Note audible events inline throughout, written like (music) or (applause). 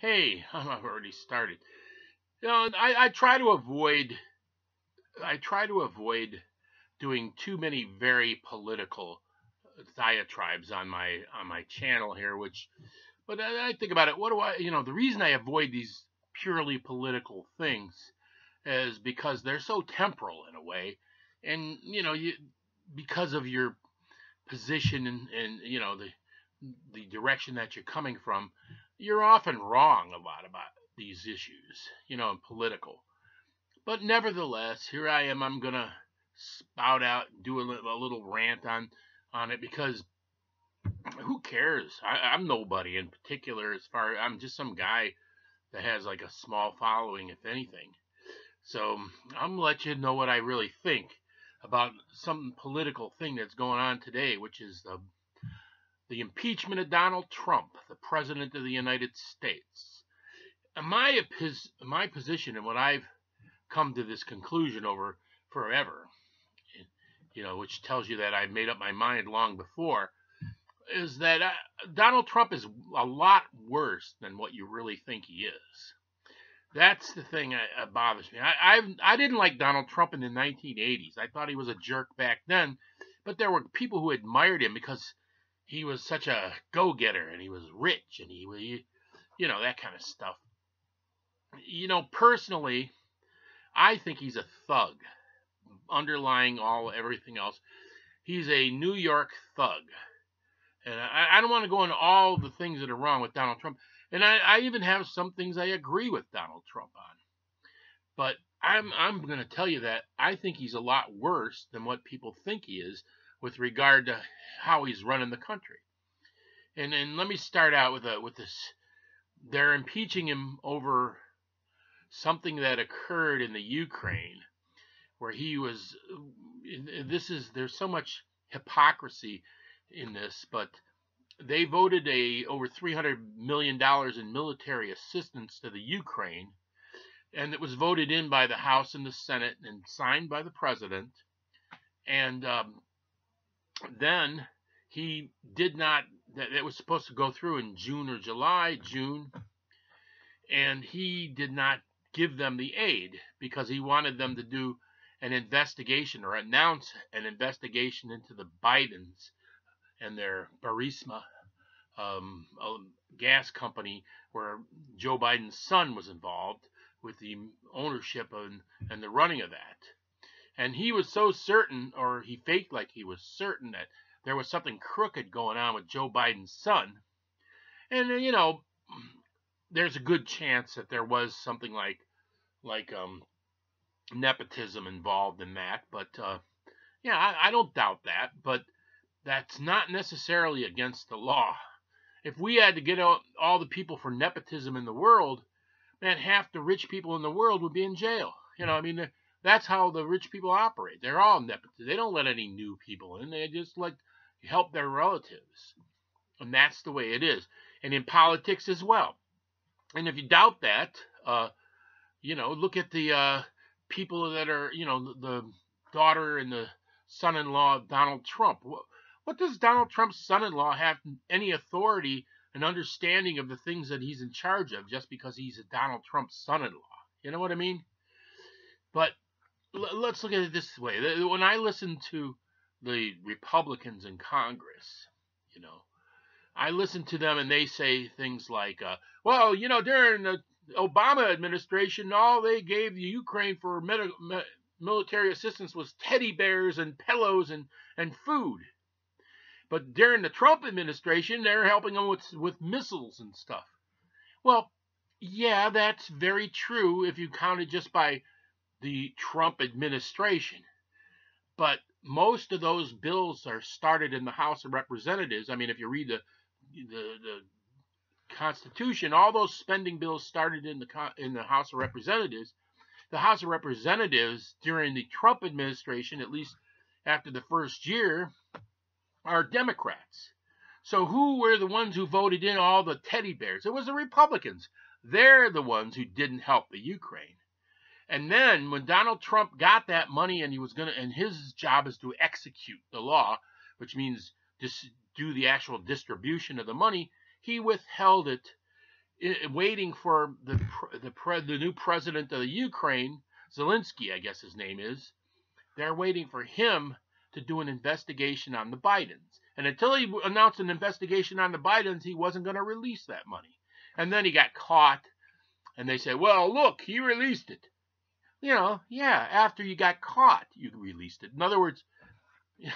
Hey, (laughs) I've already started. You know, I, I try to avoid I try to avoid doing too many very political diatribes on my on my channel here, which but I, I think about it, what do I you know, the reason I avoid these purely political things is because they're so temporal in a way. And, you know, you because of your position and, and you know the the direction that you're coming from, you're often wrong a lot about these issues, you know, and political. But nevertheless, here I am. I'm gonna spout out, do a little, a little rant on on it because who cares? I, I'm nobody in particular. As far I'm just some guy that has like a small following, if anything. So I'm gonna let you know what I really think about some political thing that's going on today, which is the the impeachment of Donald Trump, the President of the United States. My his, my position and what I've come to this conclusion over forever, you know, which tells you that I've made up my mind long before, is that uh, Donald Trump is a lot worse than what you really think he is. That's the thing that bothers me. I, I I didn't like Donald Trump in the 1980s. I thought he was a jerk back then, but there were people who admired him because he was such a go-getter and he was rich and he, was you know that kind of stuff. You know, personally, I think he's a thug. Underlying all everything else, he's a New York thug. And I, I don't want to go into all the things that are wrong with Donald Trump. And I, I even have some things I agree with Donald Trump on. But I'm I'm going to tell you that I think he's a lot worse than what people think he is with regard to how he's running the country. And and let me start out with a with this. They're impeaching him over something that occurred in the Ukraine, where he was. This is there's so much hypocrisy in this, but they voted a over 300 million dollars in military assistance to the Ukraine, and it was voted in by the House and the Senate and signed by the president. And um, then he did not. That it was supposed to go through in June or July, June, and he did not give them the aid because he wanted them to do an investigation or announce an investigation into the Bidens and their Burisma um, gas company where Joe Biden's son was involved with the ownership and, and the running of that. And he was so certain, or he faked like he was certain that there was something crooked going on with Joe Biden's son. And, uh, you know, (clears throat) there's a good chance that there was something like, like, um, nepotism involved in that. But, uh, yeah, I, I don't doubt that. But that's not necessarily against the law. If we had to get out all the people for nepotism in the world, man, half the rich people in the world would be in jail. You know, I mean, that's how the rich people operate. They're all nepotism. They don't let any new people in. They just like help their relatives. And that's the way it is. And in politics as well. And if you doubt that, uh, you know, look at the uh, people that are, you know, the daughter and the son-in-law of Donald Trump. What does Donald Trump's son-in-law have any authority and understanding of the things that he's in charge of just because he's a Donald Trump son-in-law? You know what I mean? But let's look at it this way. When I listen to the Republicans in Congress, you know, I listen to them and they say things like, uh, well, you know, during the Obama administration, all they gave the Ukraine for med- military assistance was teddy bears and pillows and, and food. But during the Trump administration, they're helping them with, with missiles and stuff. Well, yeah, that's very true if you count it just by the Trump administration. But most of those bills are started in the House of Representatives. I mean, if you read the the, the Constitution, all those spending bills started in the in the House of Representatives. The House of Representatives during the Trump administration, at least after the first year, are Democrats. So who were the ones who voted in all the teddy bears? It was the Republicans. They're the ones who didn't help the Ukraine. And then when Donald Trump got that money and he was going to, and his job is to execute the law, which means just do the actual distribution of the money, he withheld it waiting for the the the new president of the Ukraine, Zelensky, I guess his name is. They're waiting for him to do an investigation on the Bidens. And until he announced an investigation on the Bidens, he wasn't going to release that money. And then he got caught, and they said, "Well, look, he released it." You know, yeah, after you got caught, you released it. In other words, (laughs)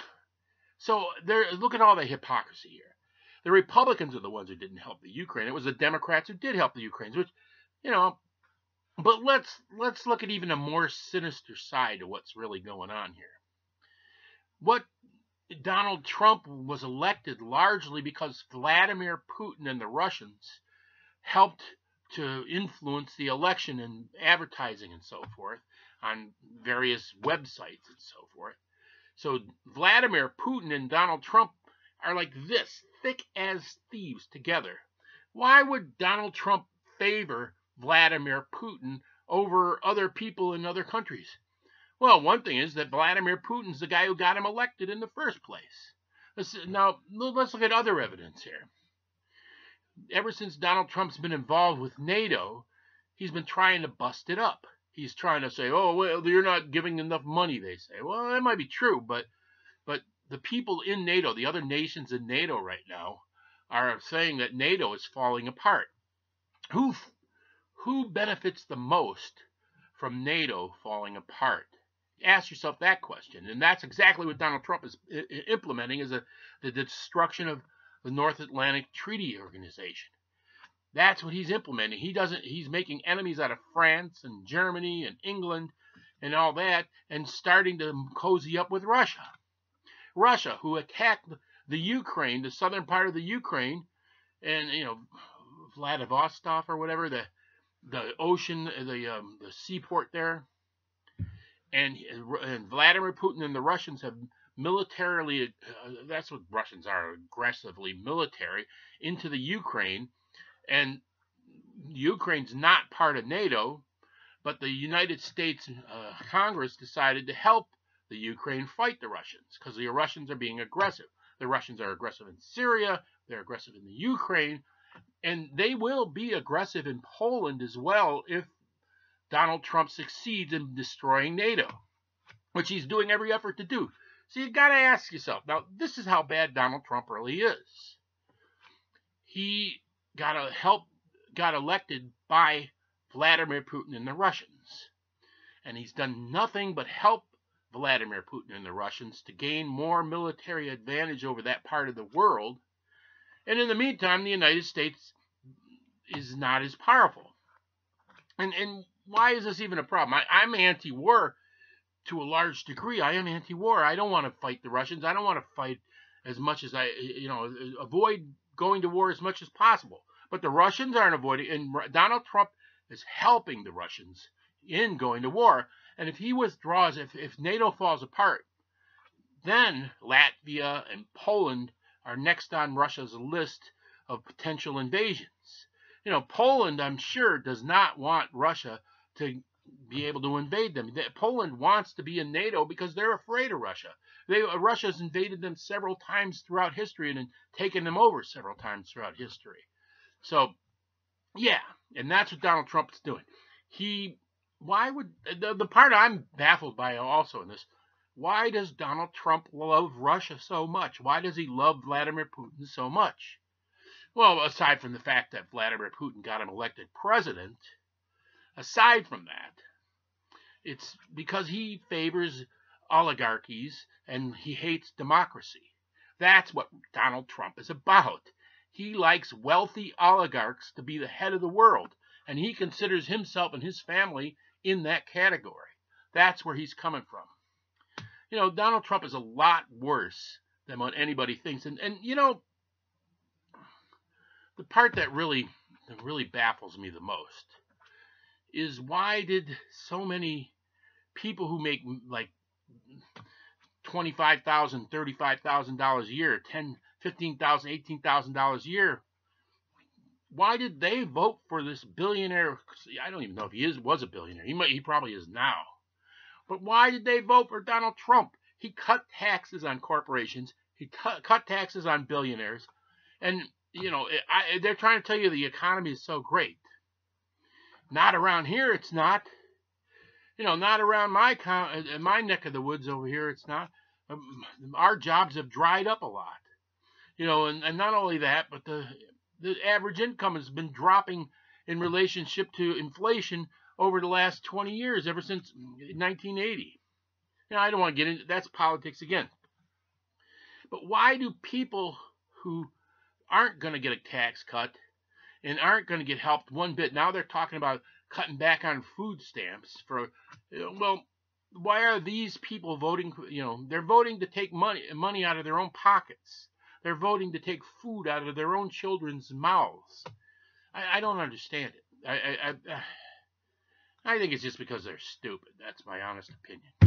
so there. Look at all the hypocrisy here. The Republicans are the ones who didn't help the Ukraine. It was the Democrats who did help the Ukrainians, which, you know, but let's let's look at even a more sinister side of what's really going on here. What Donald Trump was elected largely because Vladimir Putin and the Russians helped to influence the election and advertising and so forth on various websites and so forth. So Vladimir Putin and Donald Trump are like this thick as thieves together. Why would Donald Trump favor Vladimir Putin over other people in other countries? Well, one thing is that Vladimir Putin's the guy who got him elected in the first place. Now, let's look at other evidence here. Ever since Donald Trump's been involved with NATO, he's been trying to bust it up. He's trying to say, "Oh, well, you're not giving enough money." They say, "Well, that might be true, but but the people in NATO, the other nations in NATO right now, are saying that NATO is falling apart. Who who benefits the most from NATO falling apart? Ask yourself that question, and that's exactly what Donald Trump is implementing: is a, the destruction of the North Atlantic Treaty Organization. That's what he's implementing. He doesn't. He's making enemies out of France and Germany and England and all that, and starting to cozy up with Russia. Russia, who attacked the Ukraine, the southern part of the Ukraine, and you know Vladivostok or whatever the the ocean, the um, the seaport there, and and Vladimir Putin and the Russians have militarily uh, that's what Russians are aggressively military into the Ukraine, and Ukraine's not part of NATO, but the United States uh, Congress decided to help the Ukraine fight the Russians because the Russians are being aggressive. The Russians are aggressive in Syria, they're aggressive in the Ukraine, and they will be aggressive in Poland as well if Donald Trump succeeds in destroying NATO, which he's doing every effort to do. So you got to ask yourself now, this is how bad Donald Trump really is. He got a help got elected by Vladimir Putin and the Russians. And he's done nothing but help Vladimir Putin and the Russians to gain more military advantage over that part of the world. And in the meantime, the United States is not as powerful. And and why is this even a problem? I, I'm anti-war to a large degree. I am anti-war. I don't want to fight the Russians. I don't want to fight as much as I, you know, avoid going to war as much as possible. But the Russians aren't avoiding, and Donald Trump is helping the Russians in going to war. And if he withdraws, if, if NATO falls apart, then Latvia and Poland are next on Russia's list of potential invasions. You know, Poland, I'm sure, does not want Russia to be able to invade them. Poland wants to be in NATO because they're afraid of Russia. They, uh, Russia's invaded them several times throughout history and taken them over several times throughout history. So, yeah, and that's what Donald Trump's doing. He why would the, the part I'm baffled by also in this? Why does Donald Trump love Russia so much? Why does he love Vladimir Putin so much? Well, aside from the fact that Vladimir Putin got him elected president, aside from that, it's because he favors oligarchies and he hates democracy. That's what Donald Trump is about. He likes wealthy oligarchs to be the head of the world, and he considers himself and his family in that category. That's where he's coming from. You know, Donald Trump is a lot worse than what anybody thinks. And and you know, the part that really that really baffles me the most is why did so many people who make like $25,000, $35,000 a year, 10, $15,000, $18,000 a year why did they vote for this billionaire? I don't even know if he is was a billionaire. He might, he probably is now. But why did they vote for Donald Trump? He cut taxes on corporations. He cut, cut taxes on billionaires, and you know, I, they're trying to tell you the economy is so great. Not around here, it's not. You know, not around my uh, my neck of the woods over here, it's not. Um, our jobs have dried up a lot. You know, and, and not only that, but the the average income has been dropping in relationship to inflation over the last 20 years, ever since 1980. Now, I don't want to get into that's politics again. But why do people who aren't going to get a tax cut and aren't going to get helped one bit. Now they're talking about cutting back on food stamps for well why are these people voting you know they're voting to take money money out of their own pockets. They're voting to take food out of their own children's mouths. I, I don't understand it. I, I, I i think it's just because they're stupid. That's my honest opinion